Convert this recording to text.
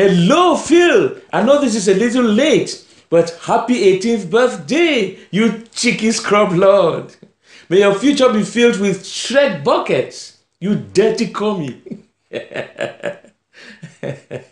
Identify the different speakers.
Speaker 1: Hello, Phil. I know this is a little late, but happy 18th birthday, you cheeky scrub lord. May your future be filled with shred buckets, you dirty commie.